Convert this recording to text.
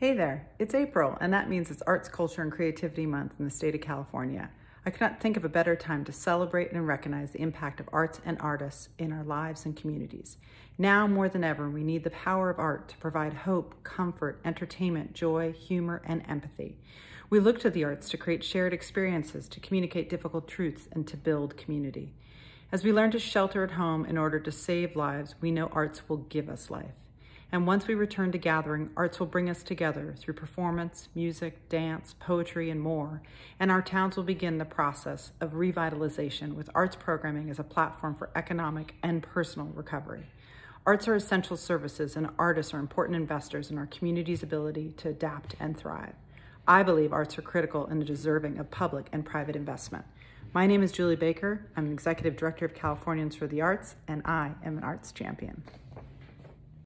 Hey there, it's April, and that means it's Arts, Culture, and Creativity Month in the state of California. I cannot think of a better time to celebrate and recognize the impact of arts and artists in our lives and communities. Now more than ever, we need the power of art to provide hope, comfort, entertainment, joy, humor, and empathy. We look to the arts to create shared experiences, to communicate difficult truths, and to build community. As we learn to shelter at home in order to save lives, we know arts will give us life. And once we return to gathering, arts will bring us together through performance, music, dance, poetry, and more. And our towns will begin the process of revitalization with arts programming as a platform for economic and personal recovery. Arts are essential services, and artists are important investors in our community's ability to adapt and thrive. I believe arts are critical and deserving of public and private investment. My name is Julie Baker. I'm an Executive Director of Californians for the Arts, and I am an arts champion.